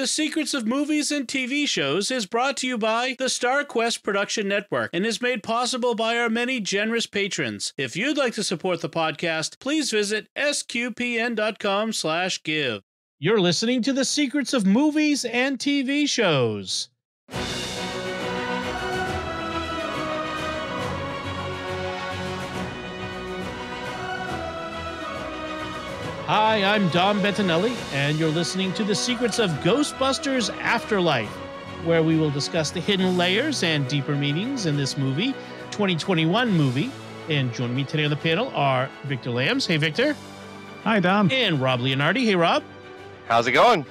The Secrets of Movies and TV Shows is brought to you by the StarQuest Production Network and is made possible by our many generous patrons. If you'd like to support the podcast, please visit sqpn.com/give. You're listening to The Secrets of Movies and TV Shows. Hi, I'm Dom Bettinelli, and you're listening to The Secrets of Ghostbusters Afterlife, where we will discuss the hidden layers and deeper meanings in this movie, 2021 movie. And joining me today on the panel are Victor Lams. Hey, Victor. Hi, Dom. And Rob Leonardi. Hey, Rob. How's it going?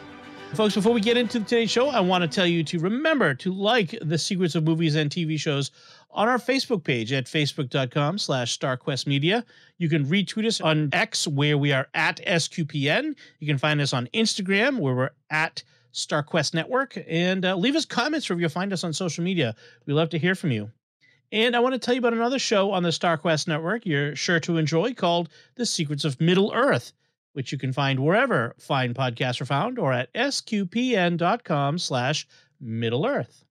Folks, before we get into today's show, I want to tell you to remember to like the secrets of movies and TV shows on our Facebook page at facebook.com slash starquestmedia. You can retweet us on X where we are at SQPN. You can find us on Instagram where we're at StarQuest Network and uh, leave us comments wherever you find us on social media. We love to hear from you. And I want to tell you about another show on the StarQuest Network you're sure to enjoy called The Secrets of Middle Earth which you can find wherever fine podcasts are found or at sqpn.com slash Middle Earth.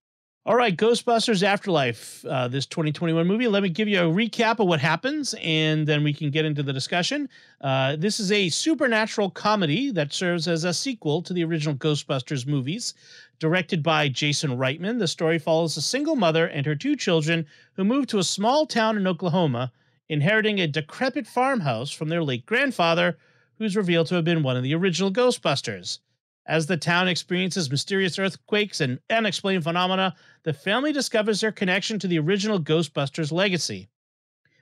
All right, Ghostbusters Afterlife, uh, this 2021 movie. Let me give you a recap of what happens, and then we can get into the discussion. Uh, this is a supernatural comedy that serves as a sequel to the original Ghostbusters movies. Directed by Jason Reitman, the story follows a single mother and her two children who move to a small town in Oklahoma, inheriting a decrepit farmhouse from their late grandfather, who's revealed to have been one of the original Ghostbusters. As the town experiences mysterious earthquakes and unexplained phenomena, the family discovers their connection to the original Ghostbusters legacy.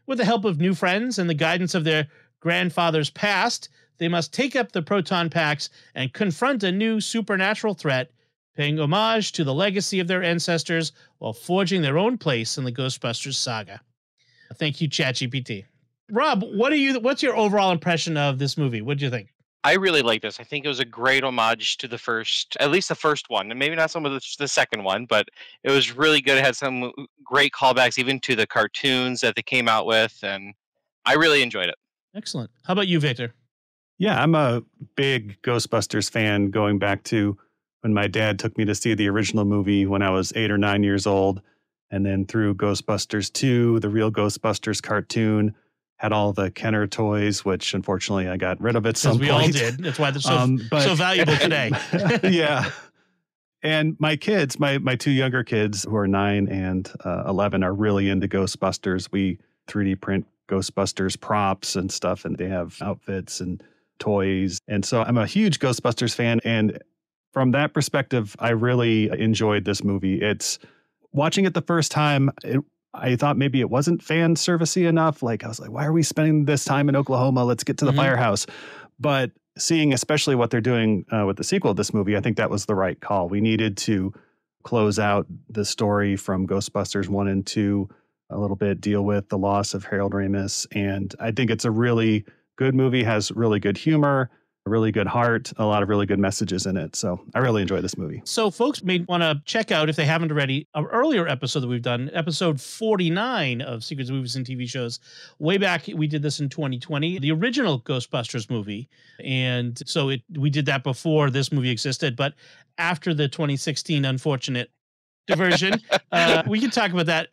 With the help of new friends and the guidance of their grandfather's past, they must take up the proton packs and confront a new supernatural threat, paying homage to the legacy of their ancestors while forging their own place in the Ghostbusters saga. Thank you, ChatGPT. Rob, what are you? What's your overall impression of this movie? What do you think? I really like this. I think it was a great homage to the first, at least the first one, and maybe not some of the, the second one, but it was really good. It had some uh, great callbacks, even to the cartoons that they came out with, and I really enjoyed it. Excellent. How about you, Victor? Yeah, I'm a big Ghostbusters fan. Going back to when my dad took me to see the original movie when I was eight or nine years old, and then through Ghostbusters 2, the real Ghostbusters cartoon had all the Kenner toys, which unfortunately I got rid of at some we point. all did. That's why they're so, um, but, so valuable today. yeah. And my kids, my my two younger kids who are nine and uh, eleven, are really into Ghostbusters. We 3D print Ghostbusters props and stuff, and they have outfits and toys. And so I'm a huge Ghostbusters fan. And from that perspective, I really enjoyed this movie. It's watching it the first time. It I thought maybe it wasn't fan servicey enough. Like I was like, why are we spending this time in Oklahoma? Let's get to the mm-hmm. firehouse. But seeing especially what they're doing uh, with the sequel of this movie, I think that was the right call. We needed to close out the story from Ghostbusters one and two a little bit, deal with the loss of Harold Ramis, and I think it's a really good movie. Has really good humor a really good heart, a lot of really good messages in it. So I really enjoy this movie. So folks may want to check out, if they haven't already, an earlier episode that we've done, episode 49 of Secrets of Movies and TV Shows. Way back, we did this in 2020, the original Ghostbusters movie. And so it we did that before this movie existed. But after the 2016 unfortunate diversion, uh, we can talk about that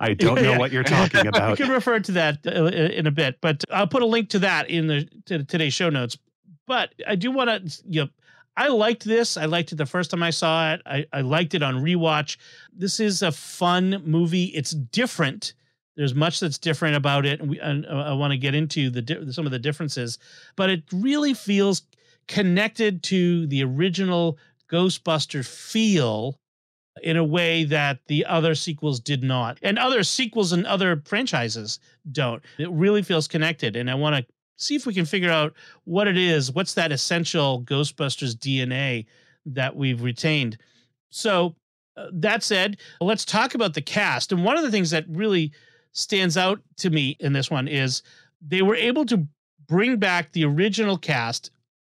I don't know what you're talking about. we can refer to that uh, in a bit, but I'll put a link to that in the to today's show notes. But I do want to, you know, I liked this. I liked it the first time I saw it. I, I liked it on rewatch. This is a fun movie. It's different. There's much that's different about it, and, we, and uh, I want to get into the some of the differences. But it really feels connected to the original Ghostbuster feel in a way that the other sequels did not, and other sequels and other franchises don't. It really feels connected, and I want to see if we can figure out what it is. What's that essential Ghostbusters DNA that we've retained? So, uh, that said, let's talk about the cast. And one of the things that really stands out to me in this one is they were able to bring back the original cast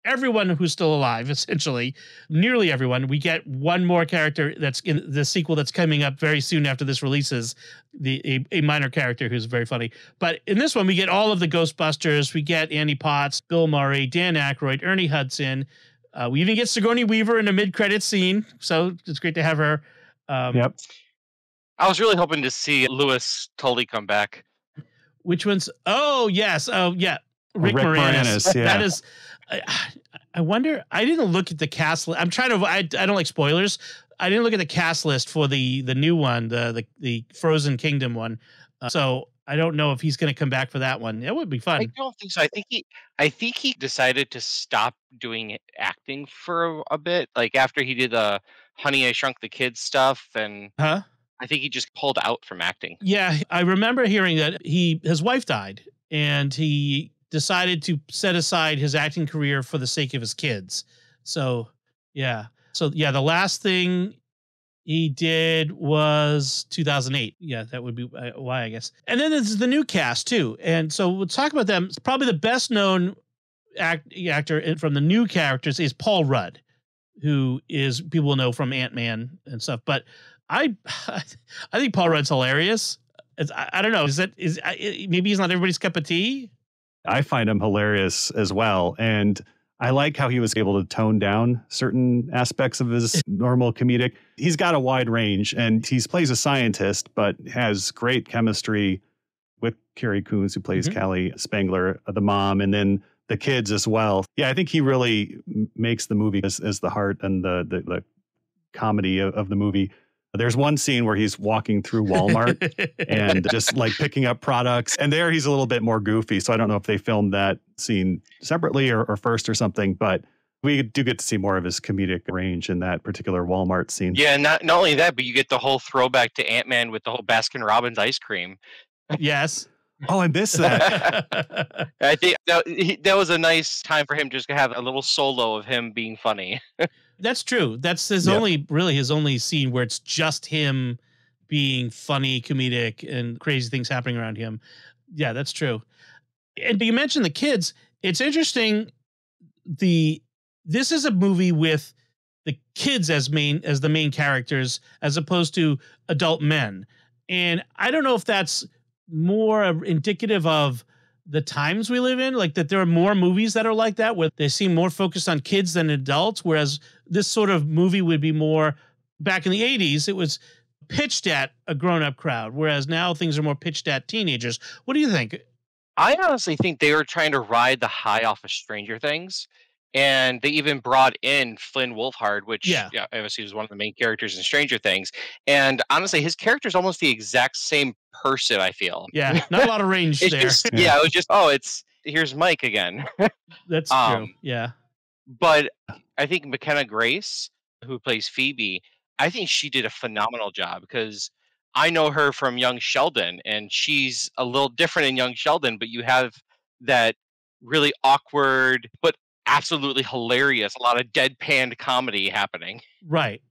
everyone who's still alive, essentially, nearly everyone. We get one more character that's in the sequel that's coming up very soon after this releases, the a, a, minor character who's very funny. But in this one, we get all of the Ghostbusters. We get Annie Potts, Bill Murray, Dan Aykroyd, Ernie Hudson, Uh, we even get Sigourney Weaver in a mid-credit scene, so it's great to have her. Um, Yep. I was really hoping to see Louis Tully come back. Which one's? Oh yes. Oh yeah. Rick, Rick Moranis. Moranis, yeah. That is. I, I wonder. I didn't look at the cast. Li- I'm trying to. I, I don't like spoilers. I didn't look at the cast list for the the new one, the the, the Frozen Kingdom one. Uh, so I don't know if he's going to come back for that one. That would be fun. I don't think so. I think he, I think he decided to stop doing acting for a, a bit. Like after he did the Honey I Shrunk the Kids stuff, and Huh? I think he just pulled out from acting. Yeah, I remember hearing that he his wife died, and he decided to set aside his acting career for the sake of his kids. So yeah, so yeah, the last thing he did was 2008. Yeah, that would be uh, why I guess. And then there's the new cast too, and so we'll talk about them. Probably the best known act, actor from the new characters is Paul Rudd, who is people know from Ant Man and stuff. But I, I think Paul Rudd's hilarious. I, I don't know. Is that is maybe he's not everybody's cup of tea? I find him hilarious as well. And I like how he was able to tone down certain aspects of his normal comedic. He's got a wide range and he plays a scientist, but has great chemistry with Carrie Coons, who plays Mhm. Callie Spengler, uh, the mom, and then the kids as well. Yeah, I think he really makes the movie as, as the heart and the, the, the comedy of, of the movie. There's one scene where he's walking through Walmart and just like picking up products. And there he's a little bit more goofy. So I don't know if they filmed that scene separately or, or first or something, but we do get to see more of his comedic range in that particular Walmart scene. Yeah, not not only that, but you get the whole throwback to Ant Man with the whole Baskin Robbins ice cream. yes. Oh, I missed that. I think that he, that was a nice time for him just to have a little solo of him being funny. That's true. That's his only really his only scene where it's just him being funny, comedic, and crazy things happening around him. Yeah, that's true. And you mentioned the kids. It's interesting. The this is a movie with the kids as main as the main characters as opposed to adult men. And I don't know if that's more indicative of the times we live in, like that there are more movies that are like that where they seem more focused on kids than adults, whereas this sort of movie would be more back in the 80s, it was pitched at a grown up crowd, whereas now things are more pitched at teenagers. What do you think? I honestly think they were trying to ride the high off of Stranger Things. And they even brought in Finn Wolfhard, which Yeah. obviously was one of the main characters in Stranger Things. And honestly, his character is almost the exact same person, I feel. Yeah, not a lot of range there. just, Yeah. yeah, it was just, oh, it's here's Mike again. That's true. um, Yeah. but I think McKenna Grace, who plays Phoebe, I think she did a phenomenal job because I know her from Young Sheldon, and she's a little different in Young Sheldon, but you have that really awkward but absolutely hilarious, a lot of deadpanned comedy happening. Right.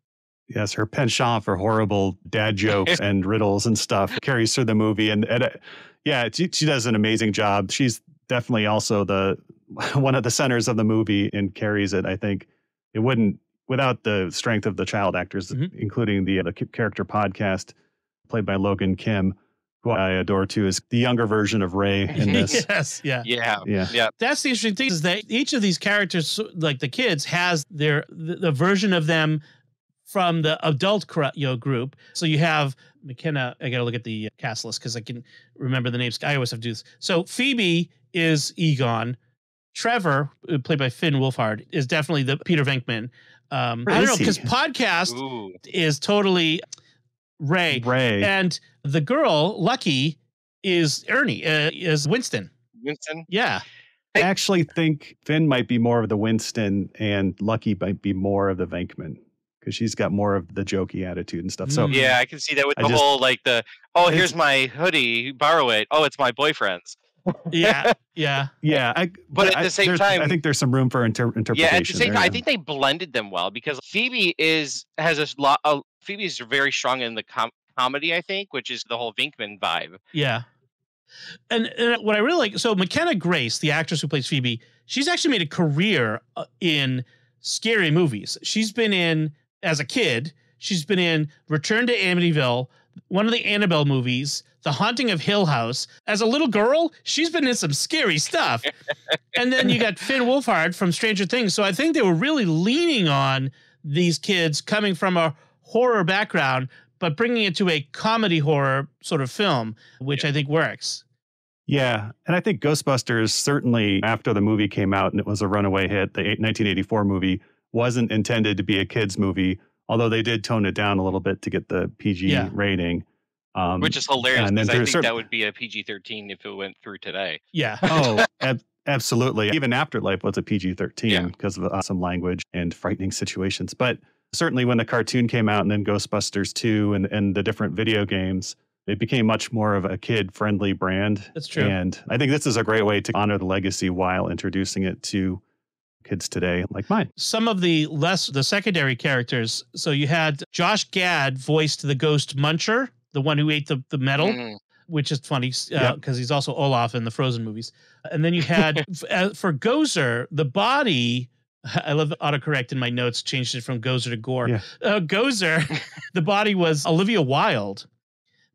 yes, her penchant for horrible dad jokes and riddles and stuff carries through the movie. And, and uh, yeah, she, she does an amazing job. She's definitely also the one of the centers of the movie and carries it. I think it wouldn't without the strength of the child actors, Mhm. including the, the character podcast played by Logan Kim, who I adore too, is the younger version of Ray in this. yes. Yeah. Yeah. yeah. Yeah. That's the interesting thing is that each of these characters, like the kids, has their the, the version of them from the adult cra- you know, group. So you have McKenna. I got to look at the cast list because I can remember the names. I always have to do this. So Phoebe is Egon. Trevor, uh, played by Finn Wolfhard, is definitely the Peter Venkman. Um, I don't know because podcast Ooh. is totally Ray, Ray. and the girl Lucky is Ernie, uh, is Winston. Winston. Yeah, I actually think Finn might be more of the Winston and Lucky might be more of the Venkman because she's got more of the jokey attitude and stuff. So Mm. Yeah, I can see that with I the just- whole like the oh, here's my hoodie, borrow it. Oh, it's my boyfriend's. Yeah, yeah. yeah, I, But at I- the same time- I think there's some room for inter- interpretation. Yeah, at the same there, time, I think they blended them well because Phoebe is has a lot. Uh, Phoebe's very strong in the com- comedy, I think, which is the whole Venkman vibe. Yeah. And, and what I really like, so McKenna Grace, the actress who plays Phoebe, she's actually made a career uh, in scary movies. She's been in, as a kid, she's been in Return to Amityville, one of the Annabelle movies, The Haunting of Hill House. As a little girl, she's been in some scary stuff. and then you got Finn Wolfhard from Stranger Things. So I think they were really leaning on these kids coming from a horror background, but bringing it to a comedy horror sort of film, which yeah. I think works. Yeah. And I think Ghostbusters, certainly after the movie came out and it was a runaway hit, the 1984 movie wasn't intended to be a kids' movie, although they did tone it down a little bit to get the PG yeah. rating. Um, Which is hilarious because I think certain... that would be a PG 13 if it went through today. Yeah. oh, ab- absolutely. Even Afterlife was a PG 13 because of uh, some language and frightening situations. But certainly when the cartoon came out and then Ghostbusters 2 and, and the different video games, it became much more of a kid friendly brand. That's true. And I think this is a great way to honor the legacy while introducing it to kids today like mine. Some of the less the secondary characters. So you had Josh Gad voiced the ghost Muncher, the one who ate the, the metal. Mm. Which is funny because uh, yep. he's also Olaf in the Frozen movies. And then you had uh, for Gozer, the body I love the autocorrect in my notes, changed it from Gozer to Gore. Yeah. Uh, Gozer, the body was Olivia Wilde,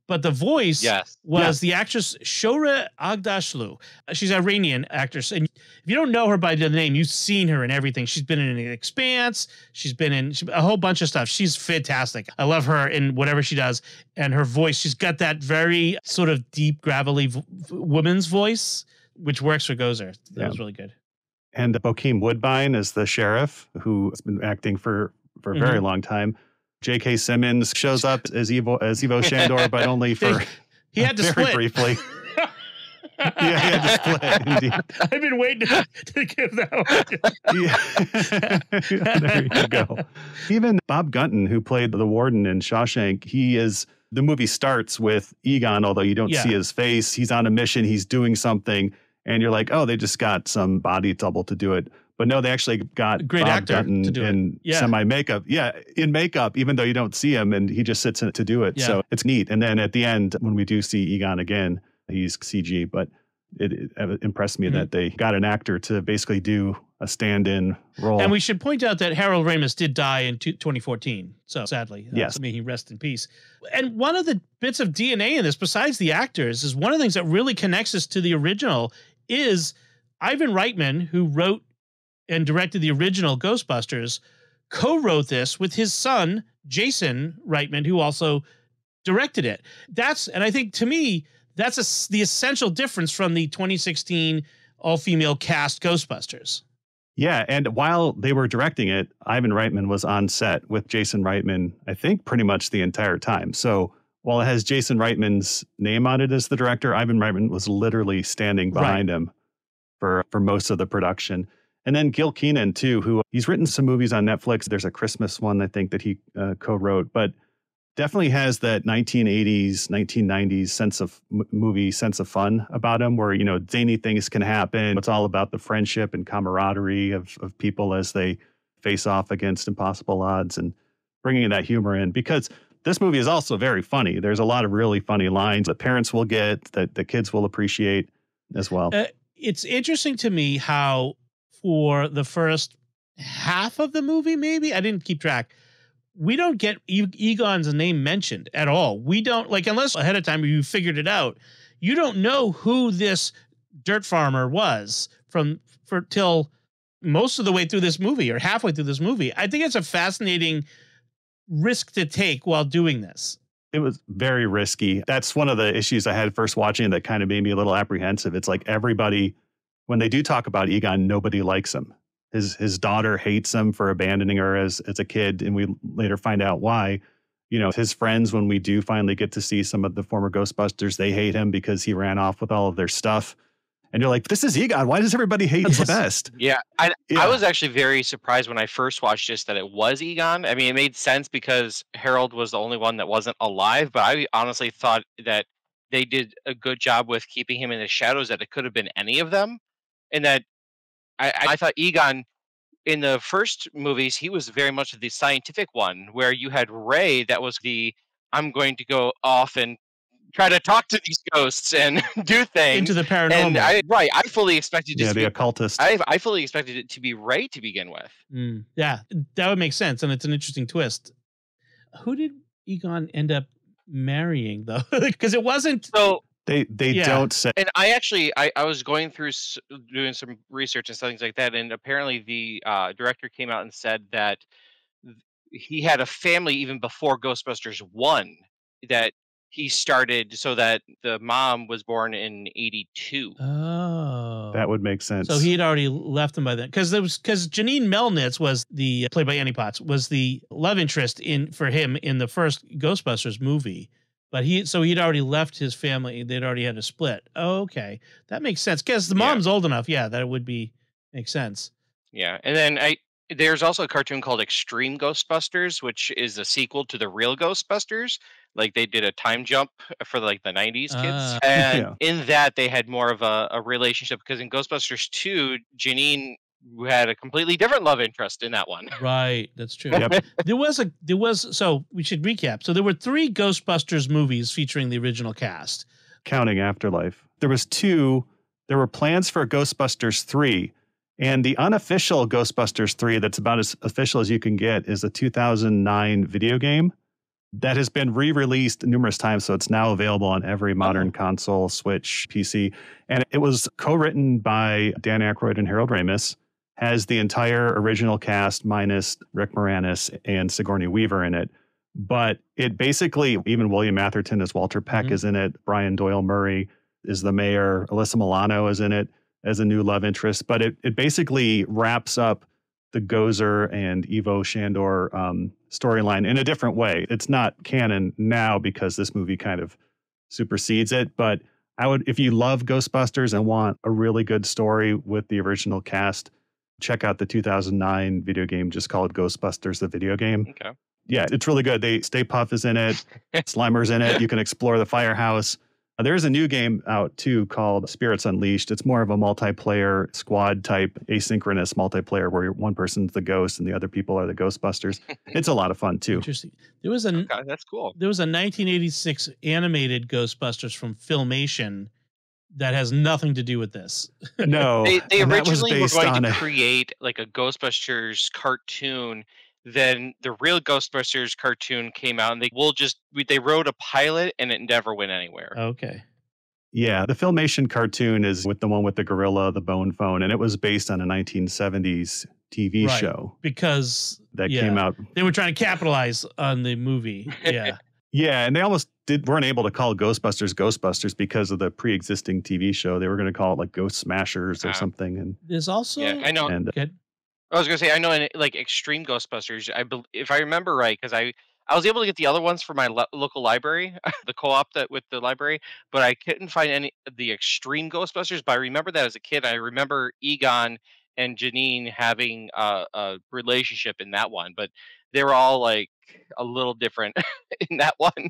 but the voice yes. was yes. the actress Shohreh Aghdashloo. She's an Iranian actress, and if you don't know her by the name, you've seen her in everything. She's been in Expanse. She's been in a whole bunch of stuff. She's fantastic. I love her in whatever she does, and her voice. She's got that very sort of deep, gravelly v- woman's voice, which works for Gozer. That yeah. was really good. And Bokeem Woodbine is the sheriff who has been acting for for a mm-hmm. very long time. J.K. Simmons shows up as Evo as Ivo Shandor, but only for he had to very split. briefly. yeah, he had to split. Indeed. I've been waiting to, to give that one. yeah. there you go. Even Bob Gunton, who played the warden in Shawshank, he is. The movie starts with Egon, although you don't yeah. see his face. He's on a mission. He's doing something, and you're like, "Oh, they just got some body double to do it." But no, they actually got great Bob actor Gunton to do in yeah. semi makeup. Yeah, in makeup, even though you don't see him, and he just sits in it to do it. Yeah. So it's neat. And then at the end, when we do see Egon again, he's CG, but it, it impressed me mm-hmm. that they got an actor to basically do a stand-in role. And we should point out that Harold Ramis did die in 2014. So sadly, yes, may he rest in peace. And one of the bits of DNA in this, besides the actors, is one of the things that really connects us to the original is Ivan Reitman, who wrote and directed the original Ghostbusters, co-wrote this with his son Jason Reitman, who also directed it. That's and I think to me that's a, the essential difference from the 2016 all-female cast Ghostbusters. Yeah, and while they were directing it, Ivan Reitman was on set with Jason Reitman, I think pretty much the entire time. So while it has Jason Reitman's name on it as the director, Ivan Reitman was literally standing behind right. him for for most of the production. And then Gil Kenan, too, who he's written some movies on Netflix. There's a Christmas one, I think, that he uh, co wrote, but definitely has that 1980s, 1990s sense of m- movie, sense of fun about him, where, you know, zany things can happen. It's all about the friendship and camaraderie of, of people as they face off against impossible odds and bringing that humor in. Because this movie is also very funny. There's a lot of really funny lines that parents will get, that the kids will appreciate as well. Uh, it's interesting to me how for the first half of the movie, maybe I didn't keep track. We don't get Egon's name mentioned at all. We don't like unless ahead of time you figured it out. You don't know who this dirt farmer was from for till most of the way through this movie or halfway through this movie. I think it's a fascinating risk to take while doing this. It was very risky. That's one of the issues I had first watching that kind of made me a little apprehensive. It's like everybody when they do talk about Egon, nobody likes him. His his daughter hates him for abandoning her as as a kid, and we later find out why. You know, his friends, when we do finally get to see some of the former Ghostbusters, they hate him because he ran off with all of their stuff. And you're like, this is Egon. Why does everybody hate him the best? Yeah I, yeah. I was actually very surprised when I first watched this that it was Egon. I mean, it made sense because Harold was the only one that wasn't alive, but I honestly thought that they did a good job with keeping him in the shadows, that it could have been any of them in that I, I thought Egon in the first movies he was very much the scientific one, where you had Ray that was the I'm going to go off and try to talk to these ghosts and do things into the paranormal. And I, right, I fully expected yeah, to the be, occultist. I, I fully expected it to be Ray to begin with. Mm, yeah, that would make sense, and it's an interesting twist. Who did Egon end up marrying though? Because it wasn't. So They they Yeah. don't say and I actually I, I was going through doing some research and things like that, and apparently the uh, director came out and said that he had a family even before Ghostbusters one that he started so that the mom was born in '82. Oh, that would make sense. So he had already left them by then, because there was because Janine Melnitz was the played by Annie Potts was the love interest in for him in the first Ghostbusters movie, but he so he'd already left his family. They'd already had a split. okay, that makes sense because the Yeah. mom's old enough. Yeah, that would be makes sense. Yeah, and then I there's also a cartoon called Extreme Ghostbusters, which is a sequel to the real Ghostbusters. Like they did a time jump for like the '90s kids, Ah. and Yeah. in that they had more of a, a relationship because in Ghostbusters 2, Janine had a completely different love interest in that one. Right, that's true. Yep. There was a there was so we should recap. So there were three Ghostbusters movies featuring the original cast. counting Afterlife. There was two. There were plans for Ghostbusters three, and the unofficial Ghostbusters three, that's about as official as you can get, is a 2009 video game that has been re-released numerous times. So it's now available on every oh. modern console, Switch, PC, and it was co-written by Dan Aykroyd and Harold Ramis. Has the entire original cast minus Rick Moranis and Sigourney Weaver in it but it basically even William Atherton as Walter Peck Mhm. is in it. Brian Doyle Murray is the mayor. Alyssa Milano is in it as a new love interest. But it it basically wraps up the Gozer and Evo Shandor um, storyline in a different way. It's not canon now because this movie kind of supersedes it. But I would, if you love Ghostbusters and want a really good story with the original cast, check out the 2009 video game just called Ghostbusters: The Video Game Okay. yeah, it's really good. They Stay Puft is in it, Slimer's in it. You can explore the firehouse. Uh, There's a new game out too called Spirits Unleashed. It's more of a multiplayer squad type asynchronous multiplayer where one person's the ghost and the other people are the Ghostbusters. It's a lot of fun too. Interesting. There was a Okay, that's cool. there was a 1986 animated Ghostbusters from Filmation that has nothing to do with this. No, They, they and was originally were going on to a- create like a Ghostbusters cartoon. Then the real Ghostbusters cartoon came out, and they will just we- they wrote a pilot, and it never went anywhere. Okay. Yeah, the Filmation cartoon is with the one with the gorilla, the bone phone, and it was based on a 1970s TV Right. show Because that yeah, came out They were trying to capitalize on the movie. Yeah. Yeah, and they almost did weren't able to call Ghostbusters Ghostbusters because of the pre-existing TV show. They were going to call it like Ghost Smashers or Ah. something. And There's also Yeah, I know. and Good. I was gonna say I know in like Extreme Ghostbusters. I bel if I remember right, because I I was able to get the other ones for my lo- local library, the co-op that with the library, but I couldn't find any of the Extreme Ghostbusters. But I remember that as a kid. I remember Egon and Janine having a, a relationship in that one, but they were all like a little different in that one.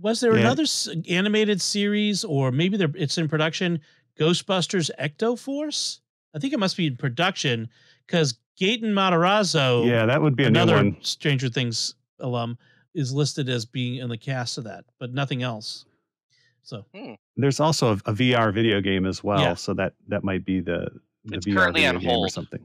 Was there Yeah. another s- animated series, or maybe they're, it's in production? Ghostbusters Ecto Force. I think it must be in production because Gaten Matarazzo, yeah, that would be another one. Stranger Things alum, is listed as being in the cast of that, but nothing else. So hmm. There's also a, a VR video game as well, Yeah. so that that might be the the It's VR currently video on game or something.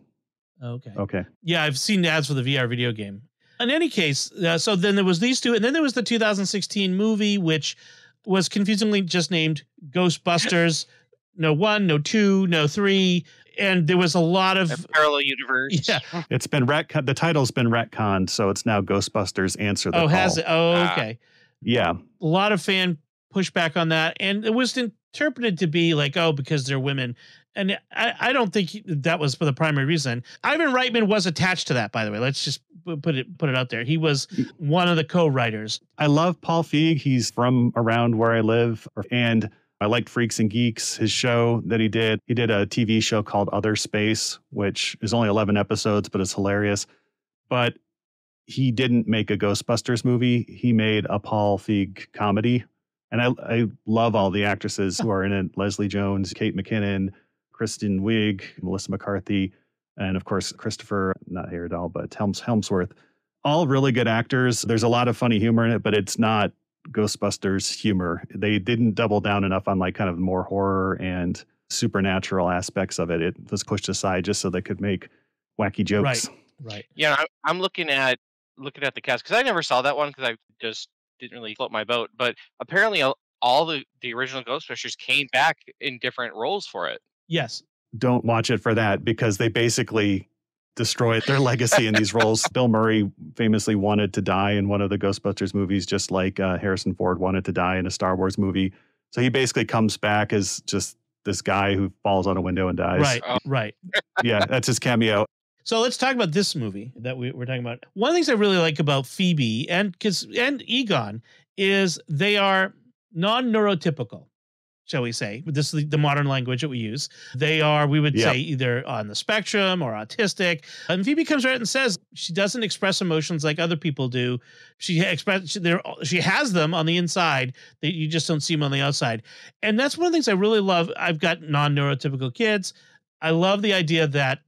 okay, Okay, yeah, I've seen ads for the VR video game. In any case, uh, so then there was these two, and then there was the 2016 movie, which was confusingly just named Ghostbusters. no one, no two, no three, and there was a lot A of parallel universe. Yeah. it's been retcon. The title's been retconned, so it's now Ghostbusters Answer the oh, Call. has it? Oh, Ah. okay. Yeah, a lot of fan pushback on that, and it was interpreted to be like, oh, because they're women. And I, I don't think he- that was for the primary reason. Ivan Reitman was attached to that, by the way. Let's just put it put it out there. He was one of the co-writers. I love Paul Feig. He's from around where I live, and I liked Freaks and Geeks, his show that he did. He did a TV show called Other Space, which is only 11 episodes, but it's hilarious. But he didn't make a Ghostbusters movie. He made a Paul Feig comedy. And I, I love all the actresses who are in it Leslie Jones, Kate McKinnon, Kristen Wiig, Melissa McCarthy, and of course, Christopher, not Heyerdahl, but Helms, Helmsworth. All really good actors. There's a lot of funny humor in it, but it's not Ghostbusters humor. They didn't double down enough on like kind of more horror and supernatural aspects of it. It was pushed aside just so they could make wacky jokes. Right. Right. Yeah, I, I'm looking at looking at the cast because I never saw that one because I just didn't really float my boat. But apparently, uh, all the the original Ghostbusters came back in different roles for it. Yes. Don't watch it for that because they basically destroyed their legacy in these roles. Bill Murray famously wanted to die in one of the Ghostbusters movies, just like uh, Harrison Ford wanted to die in a Star Wars movie. So he basically comes back as just this guy who falls on a window and dies. Right. Oh. Right. Yeah, that's his cameo. So let's talk about this movie that we, we're talking about. One of the things I really like about Phoebe and because and Egon is they are non-neurotypical, shall we say? This is the, modern language that we use. They are, we would Yep. say, either on the spectrum or autistic. And Phoebe comes right and says she doesn't express emotions like other people do. She express she has them on the inside that you just don't see them on the outside. And that's one of the things I really love. I've got non-neurotypical kids. I love the idea that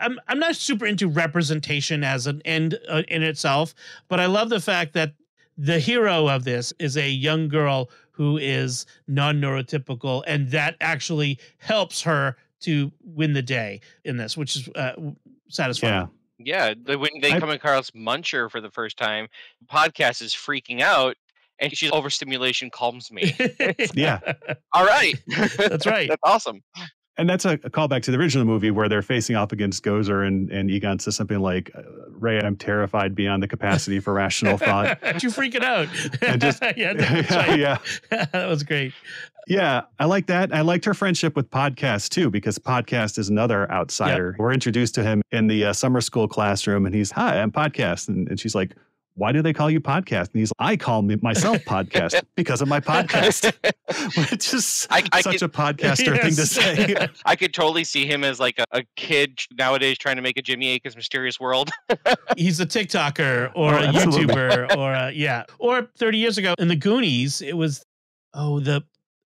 I'm I'm not super into representation as an end uh, in itself, but I love the fact that the hero of this is a young girl who is non-neurotypical, and that actually helps her to win the day in this, which is uh, satisfying. Yeah. Yeah, when they I- come across Muncher for the first time, podcast is freaking out, and she's overstimulation calms me. Yeah. All right, That's right. That's awesome. And that's a, a callback to the original movie where they're facing off against Gozer and, and Egon says something like, uh, Ray, I'm terrified beyond the capacity for rational thought. you freaking out. And just- yeah, right. yeah. that was great. Yeah, I like that. I liked her friendship with Podcast too, because Podcast is another outsider. We're introduced to him in the uh, summer school classroom, and he's, Hi, I'm Podcast. And, and she's like, Why do they call you Podcast? And he's, I call me, myself Podcast because of my podcast, which is I- I such could- a podcaster thing to say. I could totally see him as like a, a kid nowadays trying to make a Jimmy Akin's Mysterious World. he's a TikToker or Oh, a absolutely. YouTuber or a, yeah. Or 30 years ago in the Goonies, it was oh the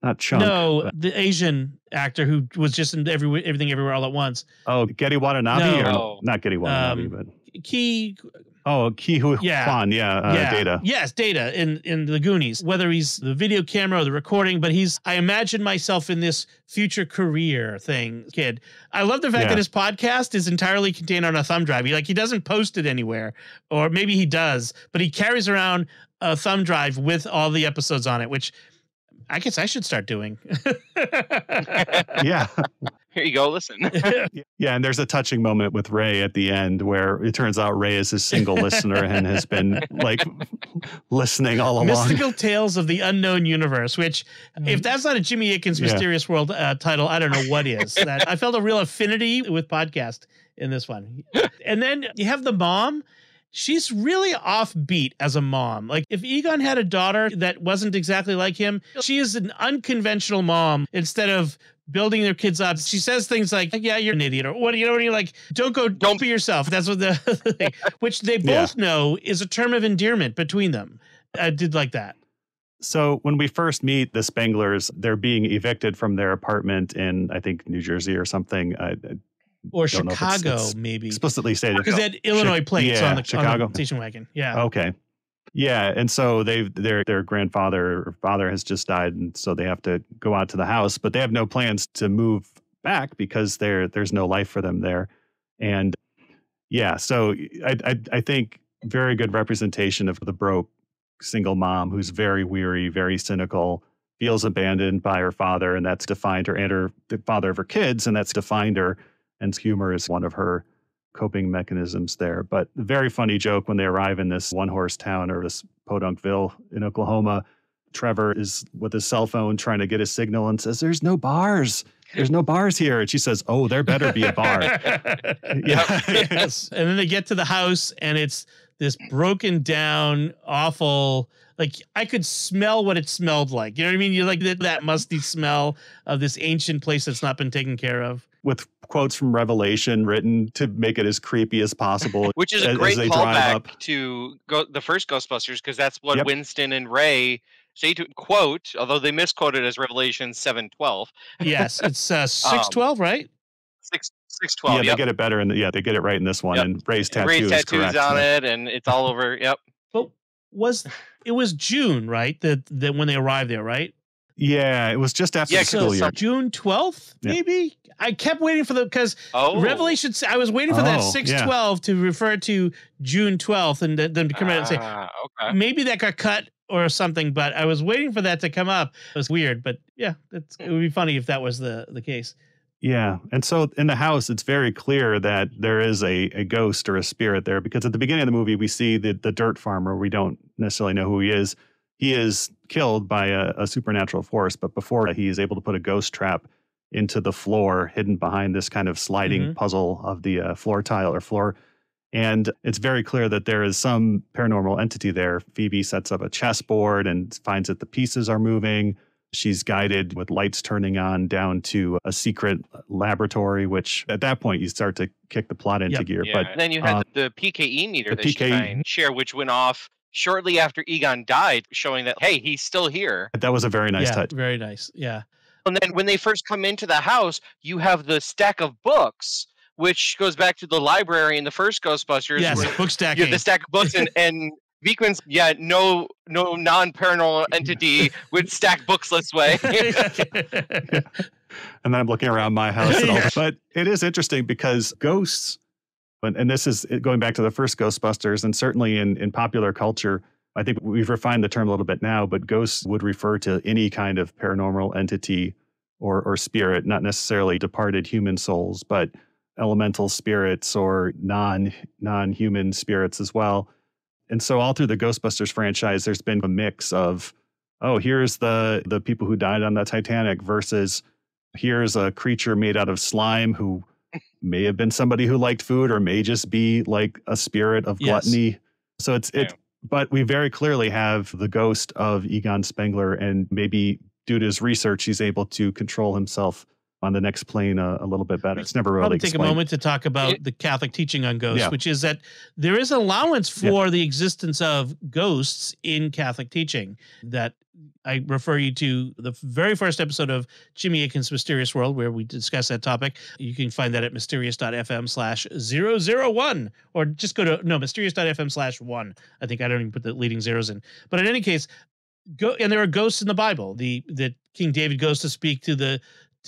Not Chunk. no but- the Asian actor who was just in every everything everywhere all at once. Oh, Getty Watanabe? No. Or, No. not Getty Watanabe, Um, but. Key Oh, Kihu Yeah. Quan, yeah, uh, yeah Data. yes Data in in the Goonies. Whether he's the video camera or the recording, but he's I imagine myself in this future career thing kid. I love the fact Yeah. that his podcast is entirely contained on a thumb drive. He like he doesn't post it anywhere, or maybe he does, but he carries around a thumb drive with all the episodes on it, which I guess I should start doing. Yeah. Here you go. Listen. Yeah, and there's a touching moment with Ray at the end where it turns out Ray is a single listener and has been like listening all along. Mystical Tales of the Unknown Universe, which, if that's not a Jimmy Akin's Yeah. Mysterious World uh, title, I don't know what is. that I felt a real affinity with podcast in this one. And then you have the mom. She's really offbeat as a mom. Like if Egon had a daughter that wasn't exactly like him, she is an unconventional mom instead of building their kids up. She says things like, "Yeah, you're an idiot," or "What do you know? What you like? Don't go, don't be yourself." That's what the thing, which they Yeah. both know is a term of endearment between them. I did like that. So when we first meet the Spenglers, they're being evicted from their apartment in I think New Jersey or something. I or Don't if it's- Chicago, it's maybe explicitly stated. because they had Illinois Chi- plates yeah, on, the, on Chicago. the station wagon. Yeah, Okay. Yeah, and so they their their grandfather or father has just died, and so they have to go out to the house, but they have no plans to move back because there there's no life for them there, and yeah, so I I, I think very good representation of the broke single mom who's very weary, very cynical, feels abandoned by her father, and that's defined her and her the father of her kids, and that's defined her, and humor is one of her coping mechanisms there. But very funny joke when they arrive in this one horse town or this Podunkville in Oklahoma. Trevor is with his cell phone trying to get a signal and says, There's no bars. There's no bars here. And she says, Oh, there better be a bar. yeah. yes. And then they get to the house and it's this broken down, awful. Like I could smell what it smelled like. You know what I mean? You like that, that musty smell of this ancient place that's not been taken care of. with quotes from Revelation written to make it as creepy as possible. Which is as- a as great they drive callback up. to go, the first Ghostbusters because that's what Yep. Winston and Ray say to quote, although they misquoted as Revelation seven twelve. Yes, it's uh, six twelve, right? Six six yeah, twelve. they yep. get it better, and yeah, they get it right in this one. Yep. And Ray's tattoo Ray's is tattoos correct. on Yeah. it, and it's all over. Yep. But was it was June, right? That that when they arrived there, right? Yeah, it was just after Yeah, the 'cause school year. some- June twelfth, Yeah. maybe. I kept waiting for the because Oh, Revelation. I was waiting for that Oh, six yeah. twelve to refer to June twelfth and then to come out and say Ah, okay. maybe that got cut or something, but I was waiting for that to come up. It was weird, but yeah, it's, it would be funny if that was the the case. Yeah. And so in the house, it's very clear that there is a, a ghost or a spirit there because at the beginning of the movie, we see the, the dirt farmer. We don't necessarily know who he is. He is killed by a, a supernatural force, but before he is able to put a ghost trap into the floor hidden behind this kind of sliding Mhm. puzzle of the uh, floor tile or floor. And it's very clear that there is some paranormal entity there. Phoebe sets up a chessboard and finds that the pieces are moving. She's guided with lights turning on down to a secret laboratory, which at that point you start to kick the plot into Yep. gear. Yeah. But and then you had uh, the PKE meter the that she PKE try and share, which went off shortly after Egon died, showing that hey, he's still here. that was a very nice yeah, touch. very nice. Yeah, And then when they first come into the house, you have the stack of books, which goes back to the library in the first Ghostbusters. yes, where book you have the stack of books and and Venkman's yeah no no non paranormal entity would stack books this way. and then I'm looking around my house. And all, but it is interesting because ghosts, and, and this is going back to the first Ghostbusters, and certainly in, in popular culture, I think we've refined the term a little bit now, but ghosts would refer to any kind of paranormal entity or, or spirit, not necessarily departed human souls, but elemental spirits or non non human spirits as well. And so all through the Ghostbusters franchise, there's been a mix of, oh, here's the the people who died on the Titanic versus here's a creature made out of slime who may have been somebody who liked food or may just be like a spirit of Yes. gluttony. So it's it but we very clearly have the ghost of Egon Spengler and maybe due to his research he's able to control himself on the next plane a, a little bit better. It's never really Probably take a moment to talk about It- the Catholic teaching on ghosts, Yeah. which is that there is allowance Yeah. for the existence of ghosts in Catholic teaching. That I refer you to the very first episode of Jimmy Akin's Mysterious World, where we discuss that topic. You can find that at mysterious.fm slash 001, or just go to, no, mysterious.fm slash one. I think I don't even put the leading zeros in. But in any case, go, and there are ghosts in the Bible. The, the King David goes to speak to the,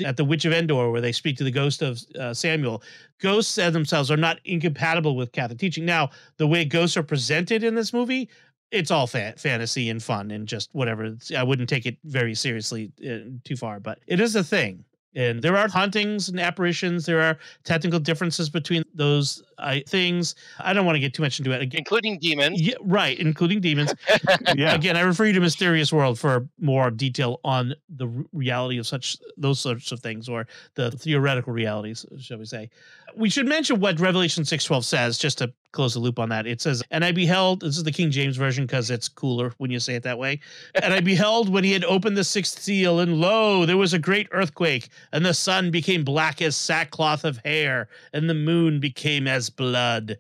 at the Witch of Endor, where they speak to the ghost of uh, Samuel. Ghosts as themselves are not incompatible with Catholic teaching. Now, the way ghosts are presented in this movie, it's all fa- fantasy and fun and just whatever. I wouldn't take it very seriously uh, too far, but it is a thing. And there are hauntings and apparitions. There are technical differences between those uh, things. I don't want to get too much into it. Again, including demons. yeah, right, including demons. yeah. Again, I refer you to Mysterious World for more detail on the reality of such those sorts of things, or the theoretical realities, shall we say? We should mention what Revelation six twelve says, just to close the loop on that. It says, "And I beheld." This is the King James version because it's cooler when you say it that way. and I beheld when he had opened the sixth seal, and lo, there was a great earthquake, and the sun became black as sackcloth of hair, and the moon became as blood.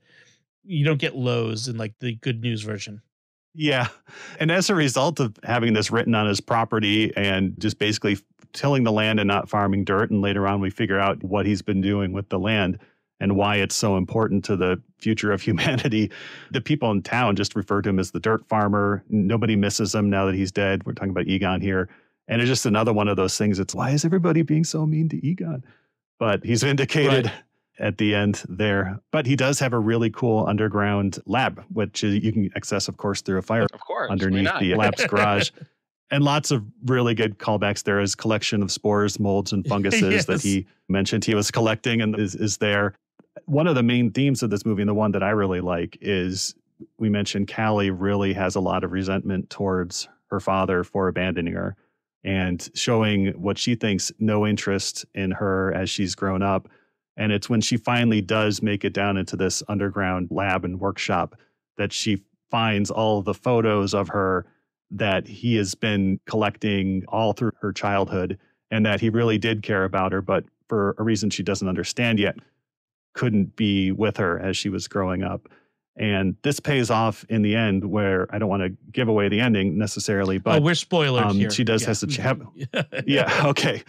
You don't get lows in like the good news version. Yeah. And as a result of having this written on his property and just basically tilling the land and not farming dirt, and later on we figure out what he's been doing with the land and why it's so important to the future of humanity. The people in town just refer to him as the dirt farmer. Nobody misses him now that he's dead. We're talking about Egon here. And it's just another one of those things. It's why is everybody being so mean to Egon? But he's vindicated Right. at the end there. But he does have a really cool underground lab, which you can access, of course, through a fire Of course. underneath the lab's garage. And lots of really good callbacks there. His collection of spores, molds, and funguses that he mentioned he was collecting and is, is there. One of the main themes of this movie, and the one that I really like, is we mentioned Callie really has a lot of resentment towards her father for abandoning her and showing what she thinks no interest in her as she's grown up. And it's when she finally does make it down into this underground lab and workshop that she finds all the photos of her that he has been collecting all through her childhood and that he really did care about her, but for a reason she doesn't understand yet, couldn't be with her as she was growing up. And this pays off in the end, where I don't want to give away the ending necessarily, oh, but we're spoilers um, here. she does has to ch- have- yeah, okay,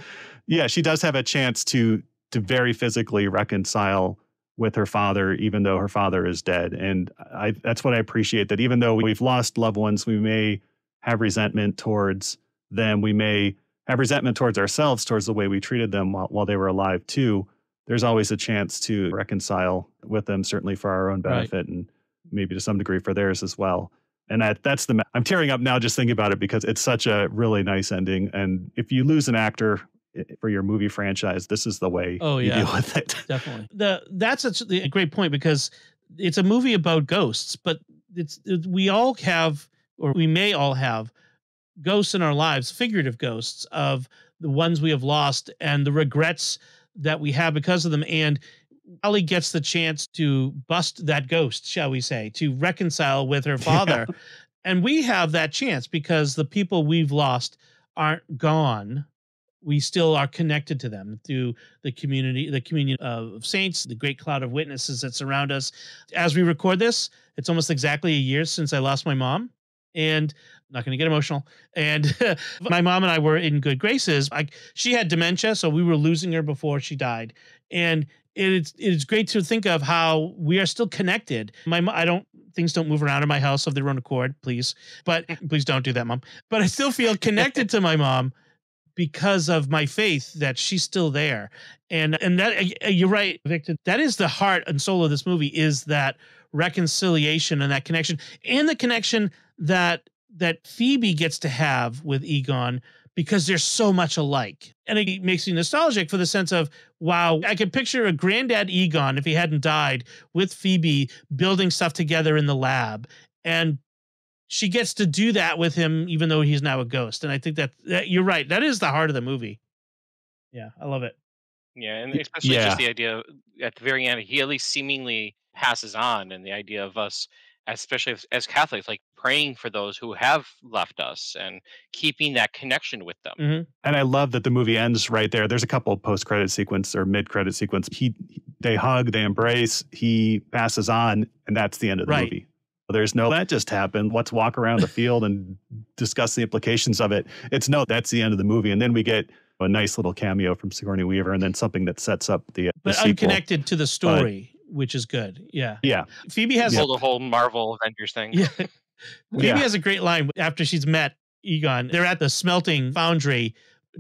yeah, she does have a chance to to very physically reconcile with her father, even though her father is dead. And I that's what I appreciate. That even though we've lost loved ones, we may have resentment towards them. We may have resentment towards ourselves, towards the way we treated them while, while they were alive too. There's always a chance to reconcile with them, certainly for our own Right. benefit and maybe to some degree for theirs as well. And that that's the I'm tearing up now just thinking about it because it's such a really nice ending. And if you lose an actor eh, eh, for your movie franchise, this is the way oh, you deal with it. Definitely. The that's a, a great point because it's a movie about ghosts, but it's it, we all have or we may all have ghosts in our lives, figurative ghosts of the ones we have lost and the regrets that we have because of them. And Ellie gets the chance to bust that ghost, shall we say, to reconcile with her father. Yeah. And we have that chance because the people we've lost aren't gone. We still are connected to them through the community, the communion of saints, the great cloud of witnesses that surround us. As we record this, it's almost exactly a year since I lost my mom. And not going to get emotional. And my mom and I were in good graces. Like she had dementia, so we were losing her before she died. And it's it's great to think of how we are still connected. My I don't things don't move around in my house of their own accord, please. But please don't do that, mom. But I still feel connected to my mom because of my faith that she's still there. And and that eh, eh, you're right, Victor. That is the heart and soul of this movie is that reconciliation and that connection and the connection that that Phoebe gets to have with Egon because they're so much alike. And it makes me nostalgic for the sense of, wow, I could picture a granddad Egon, if he hadn't died, with Phoebe building stuff together in the lab. And she gets to do that with him, even though he's now a ghost. And I think that, that you're right. That is the heart of the movie. Yeah, I love it. Yeah, and especially yeah. just the idea at the very end, he at least seemingly passes on, and the idea of us especially as, as Catholics, like praying for those who have left us and keeping that connection with them. Mm-hmm. And I love that the movie ends right there. There's a couple post credit sequence or mid credit sequence. He, they hug, they embrace, he passes on, and that's the end of the right. movie. There's no that just happened. Let's walk around the field and discuss the implications of it. It's no, that's the end of the movie, and then we get a nice little cameo from Sigourney Weaver, and then something that sets up the, the but unconnected to the story which is good. Yeah. Yeah. Phoebe has the whole Marvel Avengers thing. Yeah. Phoebe yeah. has a great line after she's met Egon. They're at the smelting foundry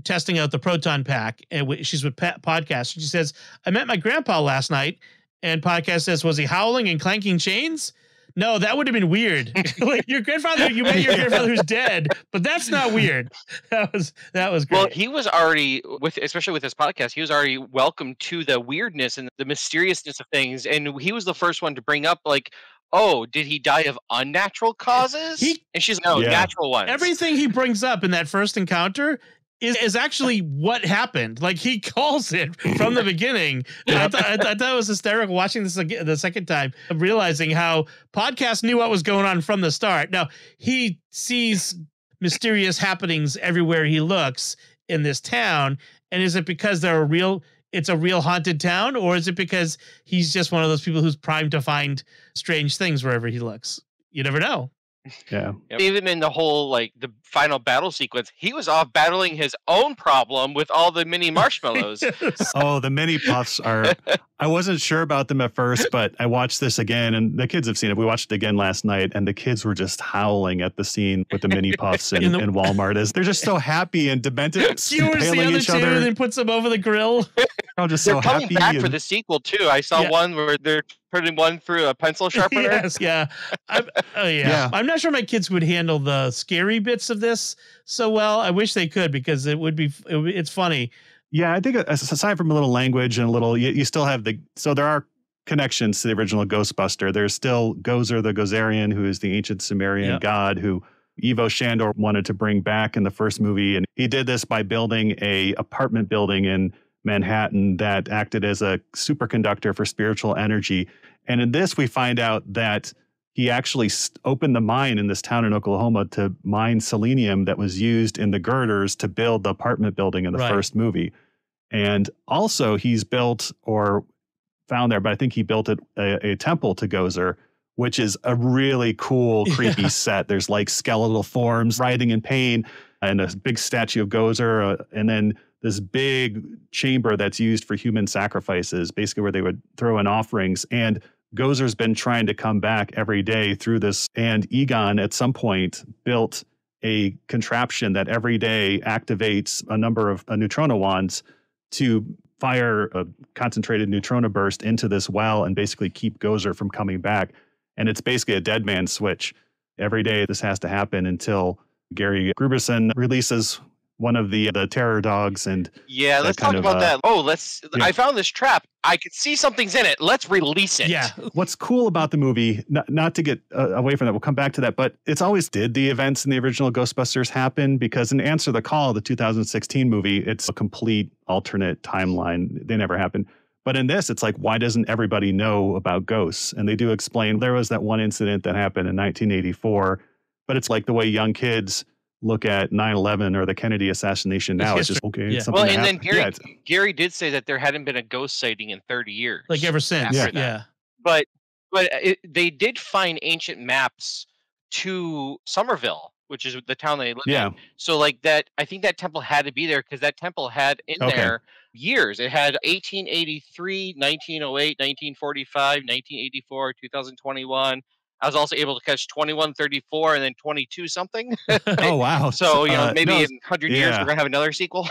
testing out the proton pack, eh, and she's with podcast. She says, "I met my grandpa last night," and podcast says, "Was he howling and clanking chains?" No, that would have been weird. like your grandfather, you met your grandfather who's dead, but that's not weird. That was that was great. Well, he was already with, especially with this podcast, he was already welcome to the weirdness and the mysteriousness of things, and he was the first one to bring up like, oh, did he die of unnatural causes? He, and she's no yeah. natural ones. Everything he brings up in that first encounter is, is actually what happened. Like he calls it from the beginning. I, thought, I, thought it was hysterical watching this again the second time, realizing how podcast knew what was going on from the start. Now he sees mysterious happenings everywhere he looks in this town, and is it because there are real? It's a real haunted town, or is it because he's just one of those people who's primed to find strange things wherever he looks? You never know. Yeah. Even in the whole like the final battle sequence, he was off battling his own problem with all the mini marshmallows. yes. Oh, the mini puffs are I wasn't sure about them at first, but I watched this again and the kids have seen it. We watched it again last night and the kids were just howling at the scene with the mini puffs in, in, the, in Walmart as they're just so happy and demented skewers the other each two other. and then puts them over the grill. I'm just they're so coming happy. back and, for the sequel too. I saw yeah. one where they're putting one through a pencil sharpener. yes, yeah. I'm, oh, yeah. yeah. I'm not sure my kids would handle the scary bits of this so well. I wish they could because it would be, it would, it's funny. Yeah, I think uh, aside from a little language and a little, you, you still have the, so there are connections to the original Ghostbuster. There's still Gozer the Gozerian, who is the ancient Sumerian god who Ivo Shandor wanted to bring back in the first movie. And he did this by building a apartment building in Manhattan that acted as a superconductor for spiritual energy. And in this, we find out that he actually opened the mine in this town in Oklahoma to mine selenium that was used in the girders to build the apartment building in the right. first movie. And also, he's built or found there, but I think he built it a, a temple to Gozer, which is a really cool, creepy yeah. set. There's like skeletal forms writhing in pain and a big statue of Gozer. Uh, and then this big chamber that's used for human sacrifices, basically where they would throw in offerings. And Gozer's been trying to come back every day through this. And Egon, at some point, built a contraption that every day activates a number of uh, neutrona wands to fire a concentrated neutrona burst into this well and basically keep Gozer from coming back. And it's basically a dead man switch. every day this has to happen until Gary Gruberson releases one of the the terror dogs and Yeah, let's talk kind of, about uh, that. Oh, let's. yeah. I found this trap. I could see something's in it. Let's release it. Yeah. what's cool about the movie not, not to get uh, away from that we'll come back to that but it's always did the events in the original ghostbusters happen because in answer the call the 2016 movie it's a complete alternate timeline they never happened but in this it's like why doesn't everybody know about ghosts and they do explain there was that one incident that happened in 1984 but it's like the way young kids look at 9-11 or the kennedy assassination now it's just okay Yeah. something Well, that and then. Gary Yeah, Gary did say that there hadn't been a ghost sighting in 30 years. Like ever since. After Yeah. that. but but uh, it, they did find ancient maps to Summerville, which is the town they live yeah in. So like that, I think that temple had to be there because that temple had in Okay. there years. It had 1883, 1908, 1945, 1984, 2021. I was also able to catch 2134 and then 22 something. oh wow So you know Uh, maybe no, in 100 years we're gonna have another sequel.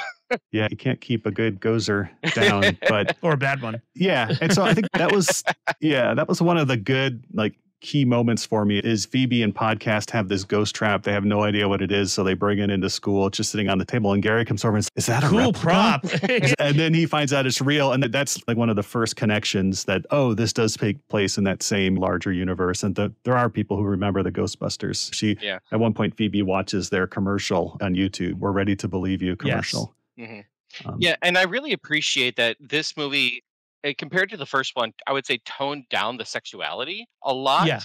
yeah you can't keep a good gozer down but Or a bad one. Yeah. And so I think that was yeah, that was one of the good like key moments for me is Phoebe and podcast have this ghost trap. They have no idea what it is, so they bring it into school. It's just sitting on the table, and Gary comes over and says, "Is that a Cool replica?" prop. and then he finds out it's real, and that's like one of the first connections that oh, this does take place in that same larger universe, and the, there are people who remember the Ghostbusters. She Yeah. at one point Phoebe watches their commercial on YouTube. We're ready to believe you commercial. Mhm. Um, Yeah, and I really appreciate that this movie, Eh, compared to the first one, I would say toned down the sexuality a lot. Yeah.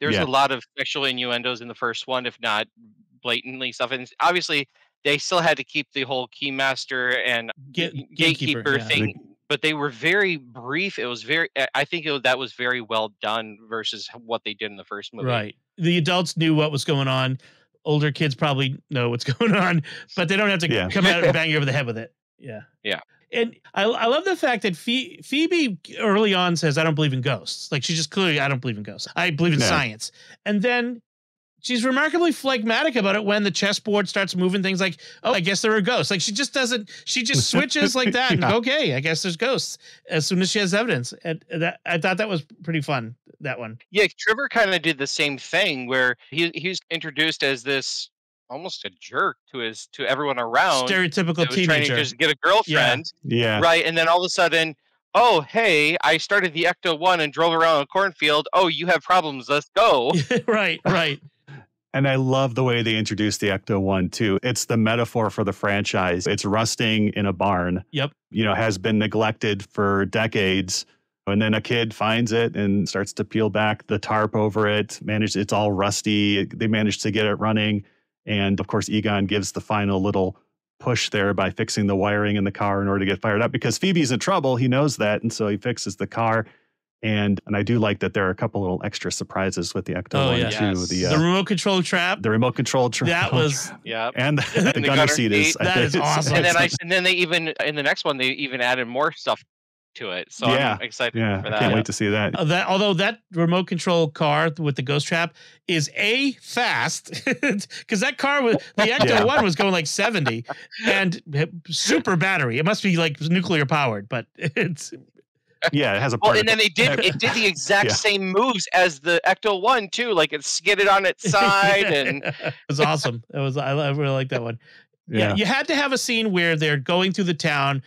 There's Yeah. a lot of sexual innuendos in the first one, if not blatantly stuff. And obviously, they still had to keep the whole keymaster and Ga- g- gatekeeper, gatekeeper yeah. thing, but they were very brief. It was very, I- I think was- that was very well done versus what they did in the first movie. Right. The adults knew what was going on. Older kids probably know what's going on, but they don't have to Yeah. come out and bang you over the head with it. Yeah. Yeah. And I, I love the fact that Phoe- Phoebe early on says, I don't believe in ghosts. Like she just clearly, I don't believe in ghosts. I believe in Yeah. science. And then she's remarkably phlegmatic about it when the chessboard starts moving things like, oh, I guess there are ghosts. Like she just doesn't, she just switches like that. And, okay, I guess there's ghosts as soon as she has evidence. And that, I thought that was pretty fun, that one. Yeah, Trevor kind of did the same thing where he he was introduced as this almost a jerk to his to everyone around. Stereotypical that was trying to just get a girlfriend, Yeah. right? And then all of a sudden, oh hey, I started the Ecto One and drove around a cornfield. Oh, you have problems. Let's go. right, right. And I love the way they introduced the Ecto One too. It's the metaphor for the franchise. It's rusting in a barn. Yep. You know, has been neglected for decades. And then a kid finds it and starts to peel back the tarp over it. Managed it's all rusty. They managed to get it running. And of course, Egon gives the final little push there by fixing the wiring in the car in order to get fired up because Phoebe's in trouble. He knows that. And so he fixes the car. And and I do like that there are a couple little extra surprises with the Ecto Oh, One yeah. too. Yes. The the uh, remote control trap. the remote control trap. That was Yeah. and the, the the gunner gunner seat is seat. I think is it's- awesome. And then I and then they even in the next one they even added more stuff to it. So Yeah. I'm excited yeah, for I can't wait to see that. uh, that. Although that remote control car with the ghost trap is a fast because that car was the Ecto Yeah. One was going like seventy and super battery. It must be like nuclear powered, but it's Yeah, it has a Well, and then they did it did the exact Yeah. same moves as the Ecto One too. Like it skidded on its side and it was awesome. It was I, I really like that one. Yeah. yeah. you had to have a scene where they're going through the town,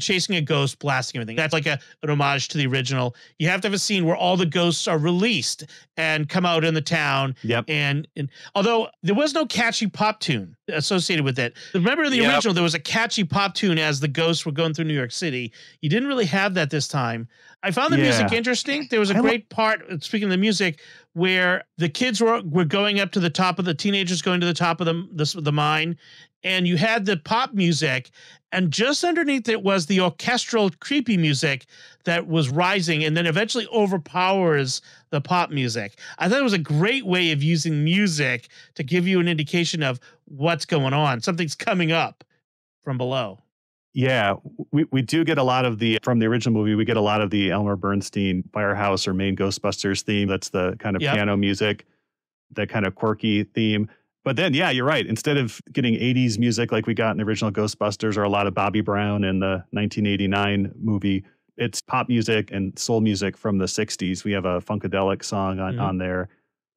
chasing a ghost, blasting everything. That's like a, an homage to the original. You have to have a scene where all the ghosts are released and come out in the town. Yep. And, and although there was no catchy pop tune associated with it, remember in the Yep. original there was a catchy pop tune as the ghosts were going through New York City. You didn't really have that this time. I found the music interesting. There was a I li- great part, speaking of the music, where the kids were were going up to the top of the teenagers going to the top of the the, the mine, and you had the pop music, and just underneath it was the orchestral creepy music that was rising, and then eventually overpowers the pop music. I thought it was a great way of using music to give you an indication of what's going on. Something's coming up from below. Yeah, we, we do get a lot of the from the original movie. We get a lot of the Elmer Bernstein Firehouse or main Ghostbusters theme. That's the kind of Yep. piano music, that kind of quirky theme. But then, yeah, you're right. Instead of getting 80s music like we got in the original Ghostbusters or a lot of Bobby Brown in the 1989 movie, it's pop music and soul music from the 60s. We have a Funkadelic song on, Mhm. on there.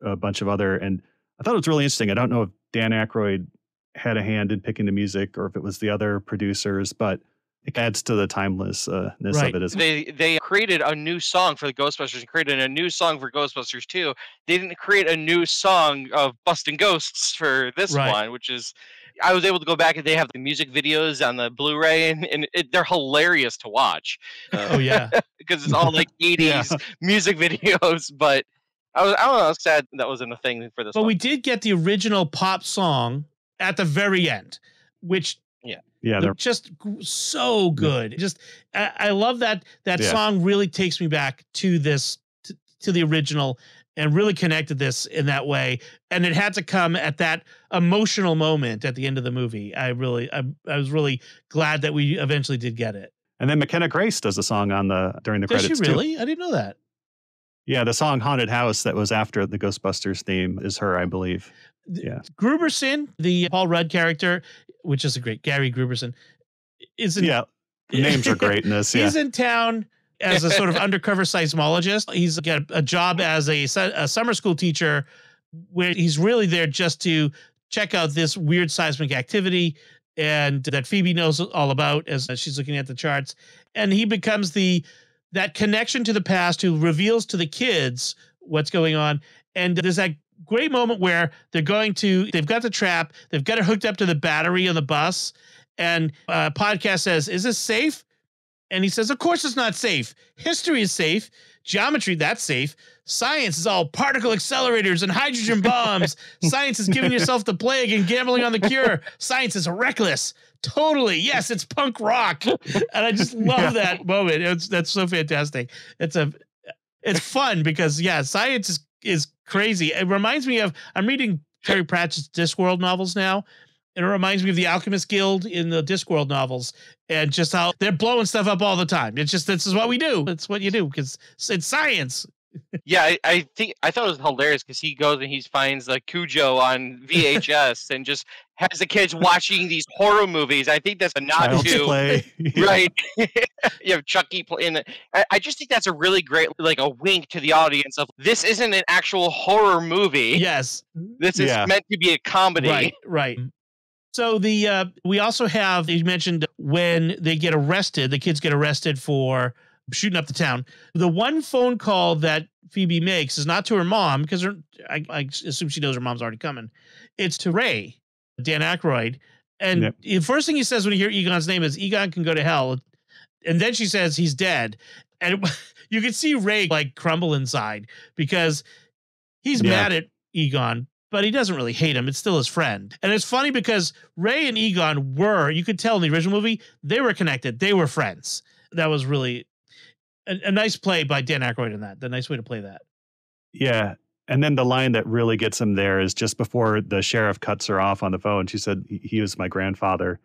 a bunch of other. And I thought it was really interesting. I don't know if Dan Aykroyd had a hand in picking the music or if it was the other producers, but it adds to the timelessness Right. of it as well. They they created a new song for the Ghostbusters and created a new song for Ghostbusters 2. They didn't create a new song of Busting Ghosts for this Right. one, which is I was able to go back and they have the music videos on the Blu-ray and, and it, they're hilarious to watch uh, Oh yeah. because it's all like 80s Yeah. music videos. But I was I don't know, I was sad that wasn't a thing for this But one. we did get the original pop song at the very end, which Yeah, they're just so good. Just I, I love that that Yeah. song really takes me back to this to, to the original and really connected this in that way. And it had to come at that emotional moment at the end of the movie. I really I, I was really glad that we eventually did get it. and then McKenna Grace does a song on the during the Does she credits too. really? I didn't know that. Yeah, the song "Haunted House" that was after the Ghostbusters theme is her, I believe. Yeah. Gruberson, the Paul Rudd character, which is a great Gary Gruberson, is in, Yeah, names are great in this. Yeah, He's in town as a sort of undercover seismologist. He's got a job as a, a summer school teacher where he's really there just to check out this weird seismic activity and that Phoebe knows all about as she's looking at the charts. And he becomes the that connection to the past who reveals to the kids what's going on. And there's that great moment where they're going to they've got the trap, they've got it hooked up to the battery on the bus, and uh, podcast says, "Is this safe?" And he says, Of course it's not safe. History is safe. Geometry, that's safe. Science is all particle accelerators and hydrogen bombs. Science is giving yourself the plague and gambling on the cure. Science is reckless. Totally. Yes, it's punk rock. And I just love Yeah. that moment. It's that's so fantastic. It's a it's fun because yeah, science is is crazy. It reminds me of I'm reading Terry Pratchett's Discworld novels now. And it reminds me of the Alchemist Guild in the Discworld novels and just how they're blowing stuff up all the time. It's just this is what we do. It's what you do because it's science. Yeah, I, I think I thought it was hilarious because he goes and he finds like Cujo on VHS and just has the kids watching these horror movies. I think that's a nod to Play. Yeah. right. you have Chucky playing. I, I just think that's a really great, like a wink to the audience of this isn't an actual horror movie. Yes. This is Yeah. meant to be a comedy. Right, right. So the uh we also have you mentioned when they get arrested, the kids get arrested for shooting up the town. The one phone call that Phoebe makes is not to her mom because her, I, I assume she knows her mom's already coming. It's to Ray, Dan Aykroyd. And Yep. the first thing he says when you hear Egon's name is Egon can go to hell. And then she says he's dead. And you can see Ray like crumble inside because he's Yeah. mad at Egon, but he doesn't really hate him. It's still his friend. And it's funny because Ray and Egon were, you could tell in the original movie, they were connected. They were friends. That was really a, a nice play by Dan Aykroyd in that. The nice way to play that. Yeah. And then the line that really gets him there is just before the sheriff cuts her off on the phone. She said, "He- was my grandfather.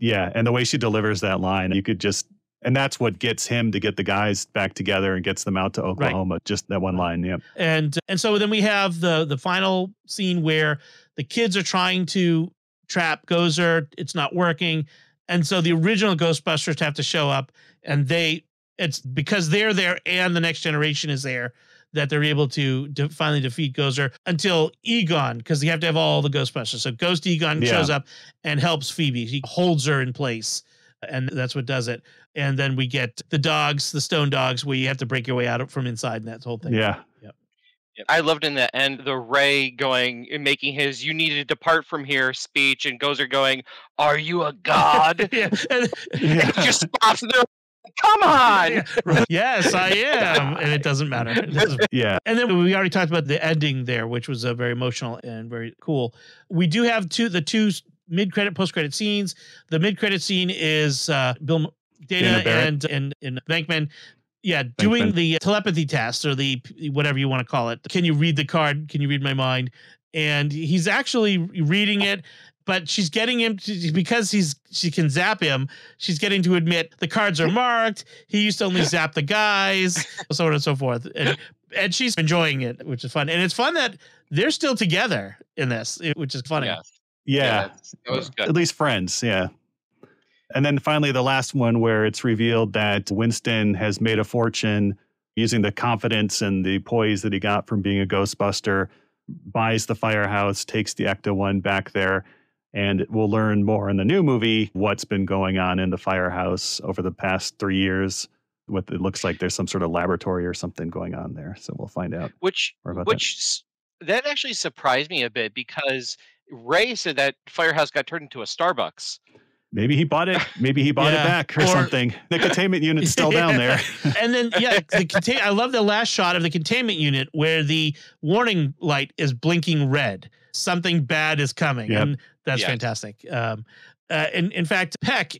Yeah. And the way she delivers that line, you could just, and that's what gets him to get the guys back together and gets them out to Oklahoma. Just that one line. Yeah. and and so then we have the the final scene where the kids are trying to trap Gozer. It's not working, and so the original Ghostbusters have to show up, and they it's because they're there and the next generation is there that they're able to, to finally defeat Gozer until Egon because you have to have all the Ghostbusters. So Ghost Egon Yeah. shows up and helps Phoebe. He holds her in place. And that's what does it. And then we get the dogs, the stone dogs, where you have to break your way out from inside and that whole thing. Yeah. I loved in the end the Ray going and making his "You need to depart from here" speech, and Gozer going, "Are you a god?" yeah. And- Yeah. He just stops there. Come on. yes, I am. And it doesn't matter. It doesn't- Yeah. And then we already talked about the ending there, which was uh, very emotional and very cool. We do have two the two mid credit post credit scenes. The mid credit scene is uh, Bill M- Dana, Dana and and and Venkman. Yeah, doing Venkman. the telepathy test or the whatever you want to call it. Can you read the card? Can you read my mind? And he's actually reading it, but she's getting him to, because he's she can zap him. She's getting to admit the cards are marked. He used to only zap the guys, so on and so forth. And and she's enjoying it, which is fun. And it's fun that they're still together in this, which is funny. Yeah. Yeah. that's- that was good. At least friends. Yeah. And then finally, the last one where it's revealed that Winston has made a fortune using the confidence and the poise that he got from being a Ghostbuster. buys the firehouse, takes the Ecto one back there, and we'll learn more in the new movie what's been going on in the firehouse over the past three years. What it looks like there's some sort of laboratory or something going on there. So we'll find out. Which more about which s- that actually surprised me a bit because Ray said that firehouse got turned into a Starbucks. Maybe he bought it. Maybe he bought Yeah, it back or, or- something. The containment unit's still down there. and then yeah, the contain- I love the last shot of the containment unit where the warning light is blinking red. Something bad is coming, Yep. and that's Yeah. fantastic. Um, uh, and in fact, Peck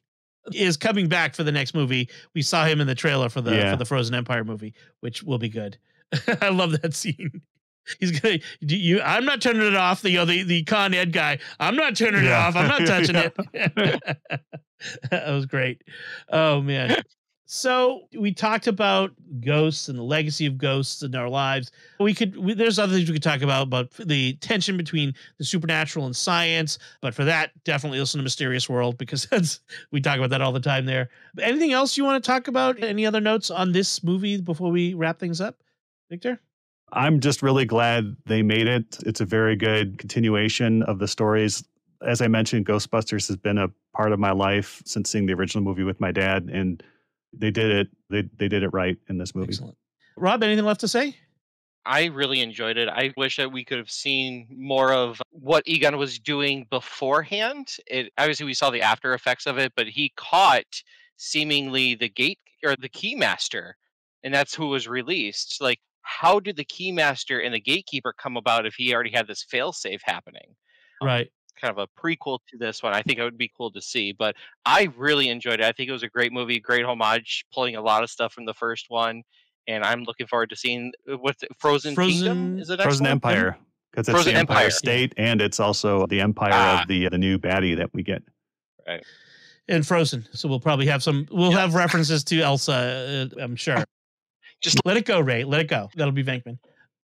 is coming back for the next movie. We saw him in the trailer for the Yeah. for the Frozen Empire movie, which will be good. I love that scene. He's gonna do you. I'm not turning it off. The you know, the the Con Ed guy. I'm not turning Yeah. it off. I'm not touching it. that was great. Oh man. So we talked about ghosts and the legacy of ghosts in our lives. We could we, there's other things we could talk about, but the tension between the supernatural and science. But for that, definitely listen to Mysterious World because that's we talk about that all the time there. Anything else you want to talk about? Any other notes on this movie before we wrap things up, Victor? I'm just really glad they made it. It's a very good continuation of the stories. As I mentioned, Ghostbusters has been a part of my life since seeing the original movie with my dad, and they did it. They they did it right in this movie. Excellent. Rob, anything left to say? I really enjoyed it. I wish that we could have seen more of what Egon was doing beforehand. It obviously we saw the after effects of it, but he caught seemingly the gate or the keymaster, and that's who was released. Like, how did the keymaster and the gatekeeper come about if he already had this failsafe happening? Right. Kind of a prequel to this one. I think it would be cool to see, but I really enjoyed it. I think it was a great movie, great homage, pulling a lot of stuff from the first one. And I'm looking forward to seeing uh, what's it, Frozen, Frozen- Kingdom. Is it next Frozen one? Empire, because it's Frozen the Empire, Empire. State, and it's also the Empire Ah. of the the new baddie that we get. Right. And Frozen. So we'll probably have some. We'll Yes. have references to Elsa. Uh, I'm sure. Just- let it go, Ray. Let it go. That'll be Venkman.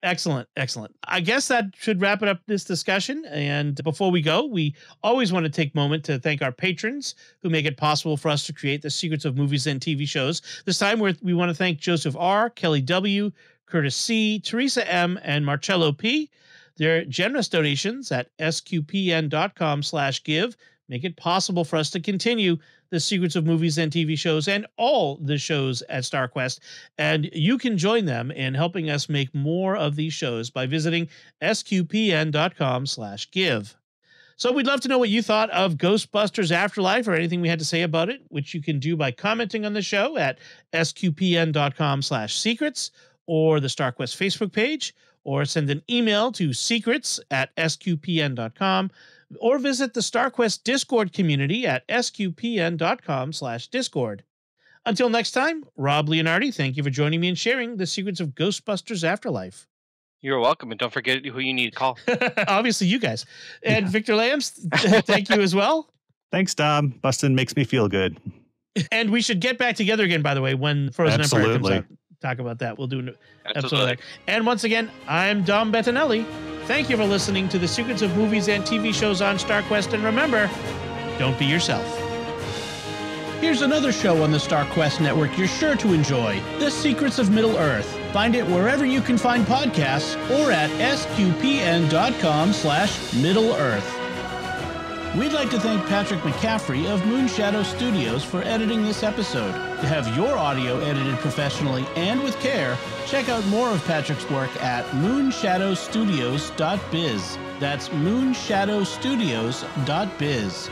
Excellent, excellent. I guess that should wrap it up this discussion. And before we go, we always want to take a moment to thank our patrons who make it possible for us to create the secrets of movies and TV shows. This time, we want to thank Joseph R, Kelly W, Curtis C, Teresa M, and Marcello P. Their generous donations at sqpn.com slash give make it possible for us to continue the secrets of movies and TV shows and all the shows at StarQuest. And you can join them in helping us make more of these shows by visiting sqpn.com slash give. So we'd love to know what you thought of Ghostbusters Afterlife or anything we had to say about it, which you can do by commenting on the show at sqpn.com slash secrets or the StarQuest Facebook page, or send an email to secrets at sqpn.com or visit the StarQuest Discord community at sqpn.com slash discord. Until next time, Rob Leonardi, thank you for joining me and sharing the secrets of Ghostbusters Afterlife. You're welcome, and don't forget who you need to call. Obviously, you guys. And Yeah. Victor Lams, thank you as well. Thanks, Dom. Bustin makes me feel good. And we should get back together again, by the way, when Frozen Empire comes out. Talk about that. We'll do an episode of Absolutely. that. And once again, I'm Dom Bettinelli. Thank you for listening to the secrets of movies and TV shows on StarQuest. And remember, don't be yourself. Here's another show on the StarQuest network you're sure to enjoy The Secrets of Middle Earth. Find it wherever you can find podcasts or at sqpn.com slash Middle Earth. We'd like to thank Patrick McCaffrey of Moonshadow Studios for editing this episode. To have your audio edited professionally and with care, check out more of Patrick's work at moonshadowstudios.biz. That's moonshadowstudios.biz.